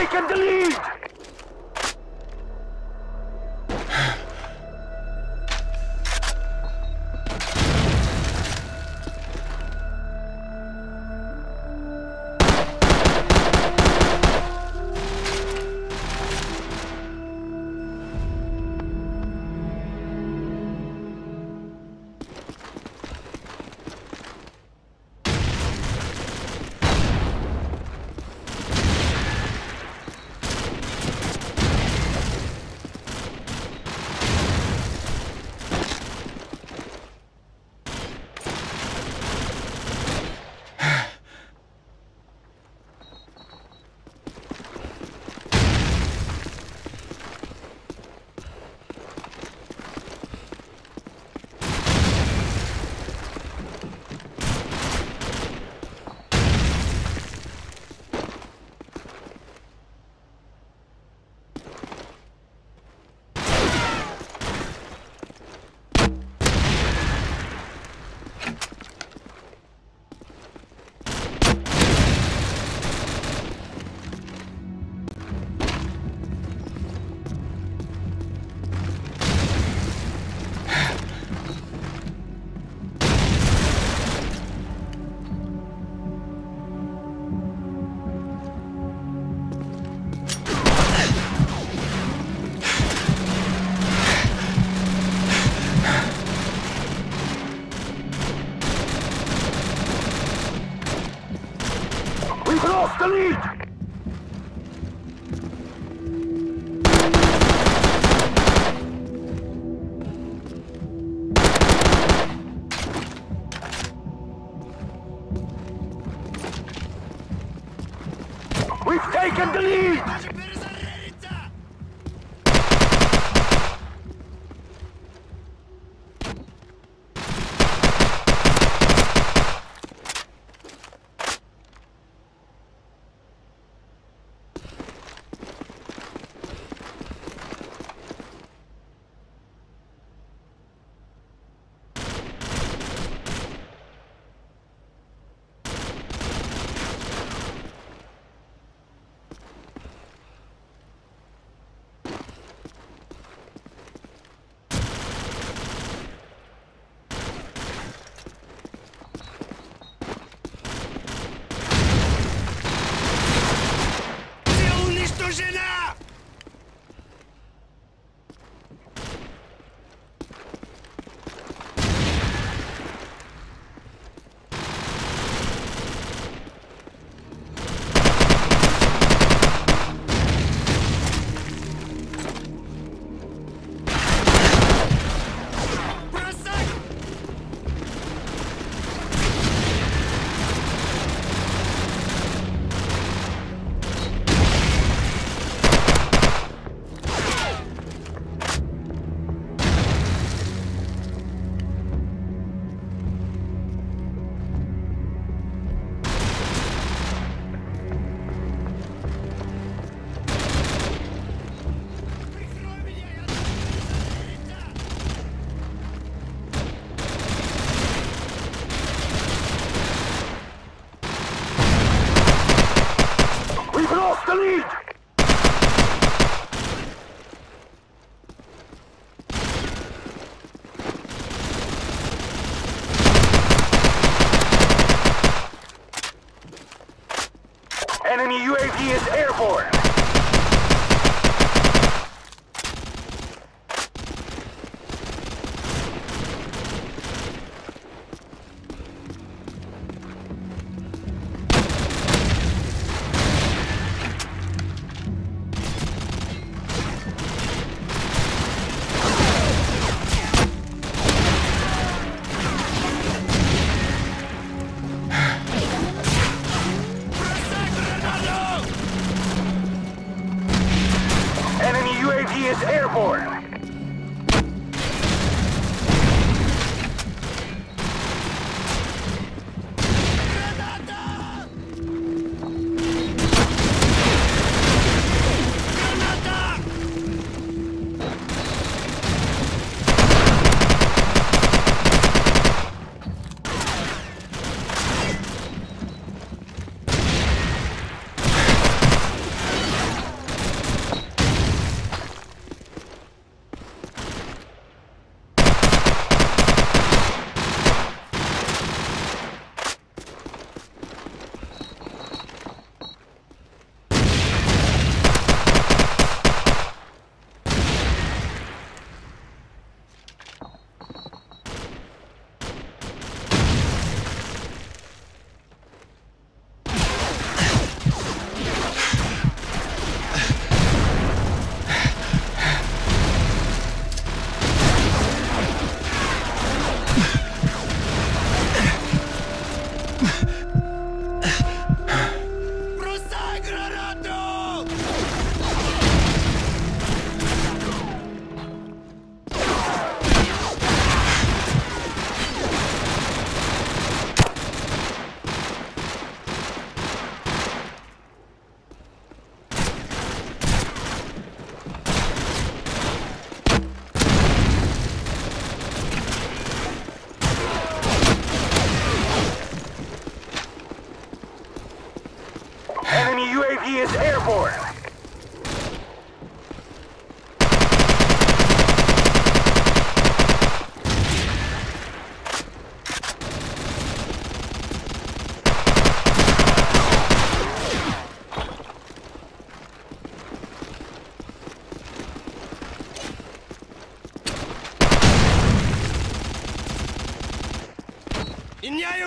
taken the lead! can delete! UAV is airborne!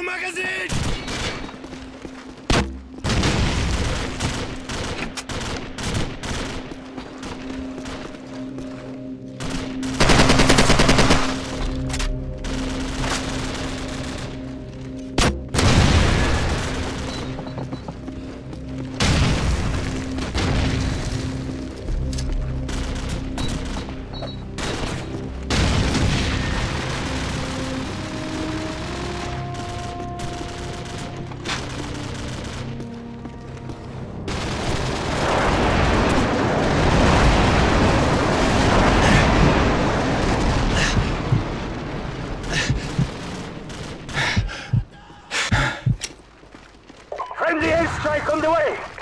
Magazine! I come the way!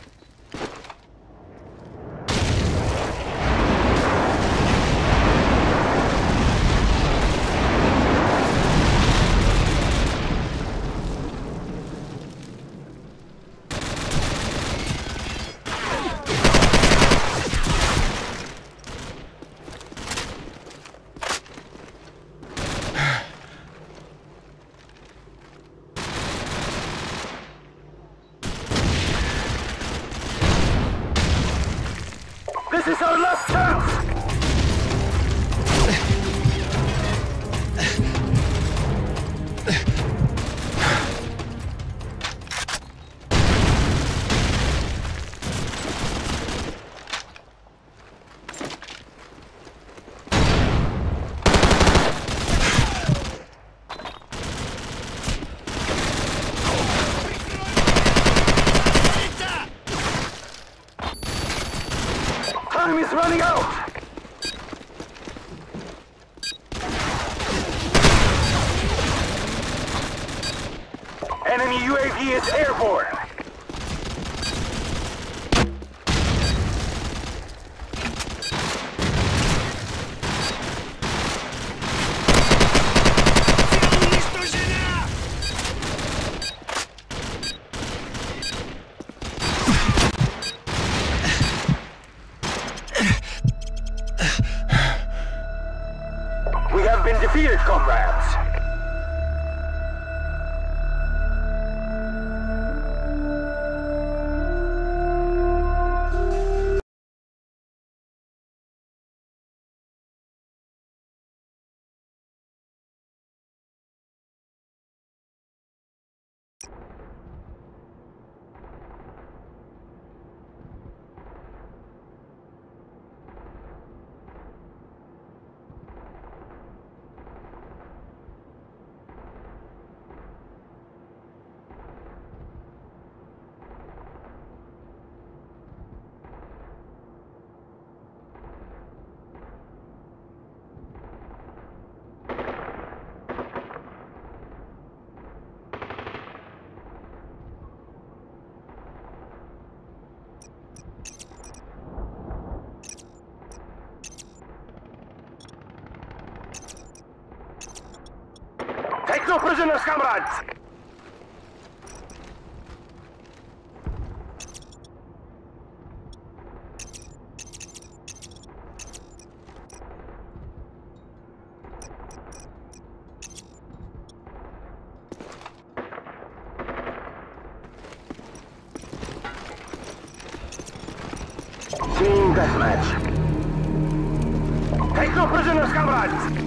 UAV is airborne. you Take no prisoners, comrades. Team deathmatch. Take no prisoners, comrades.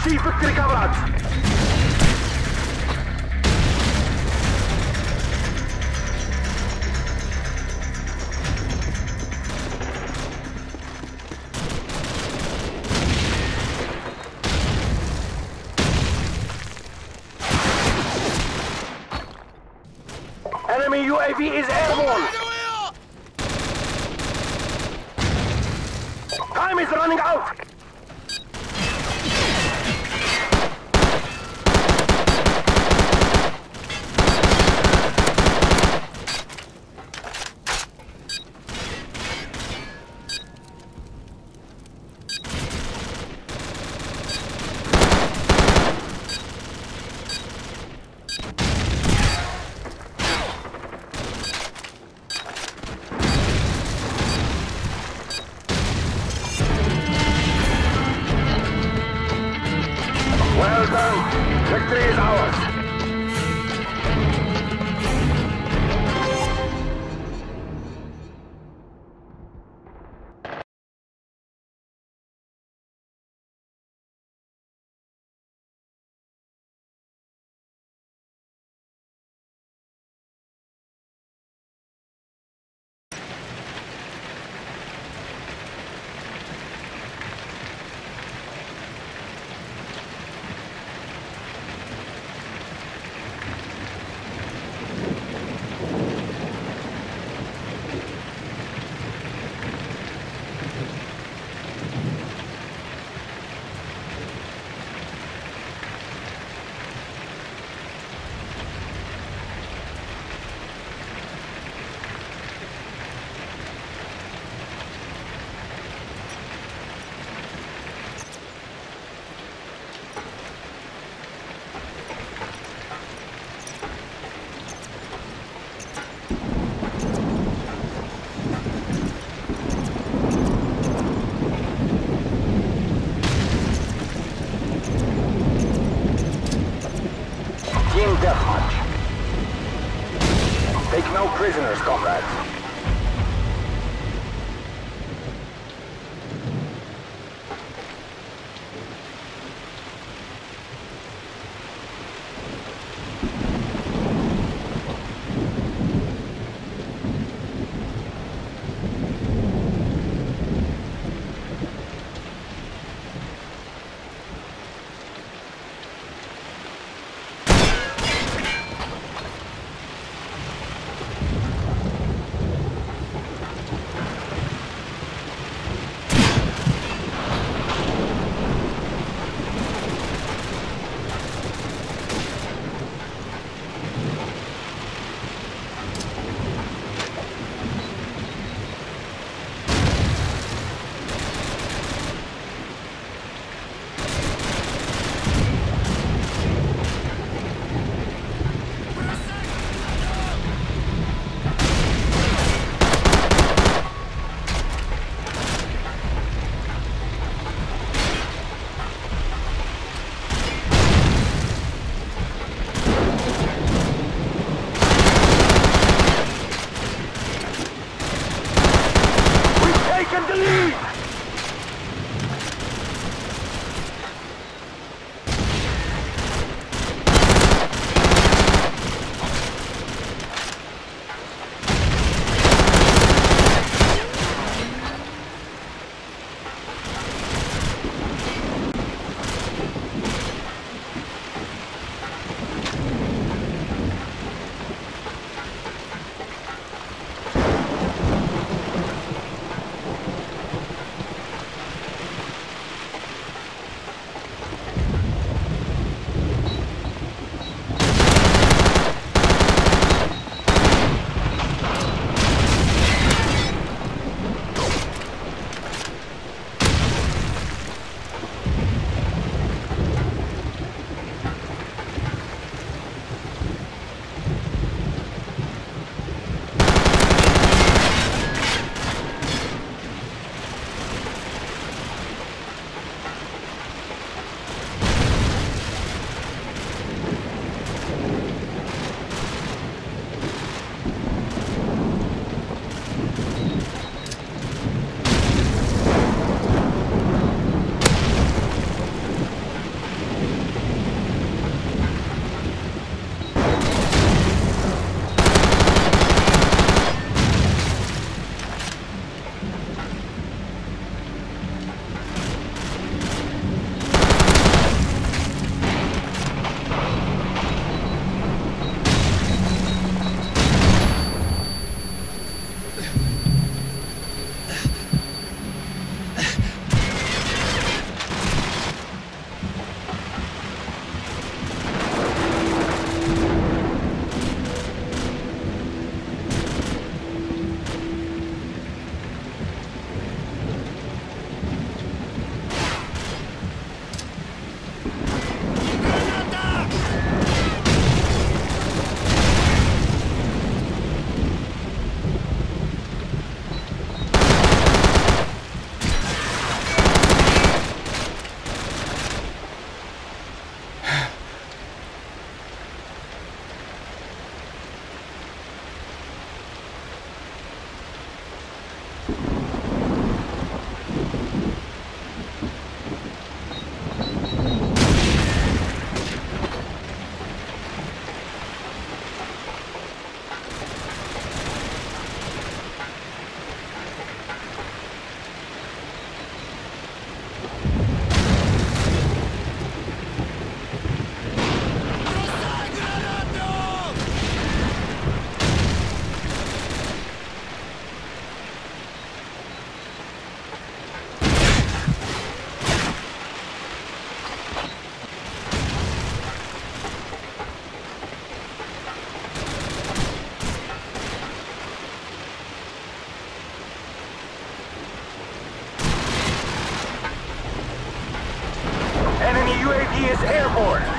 To victory, comrades. Enemy UAV is airborne. Time is running out. Prisoners, comrades. Airborne.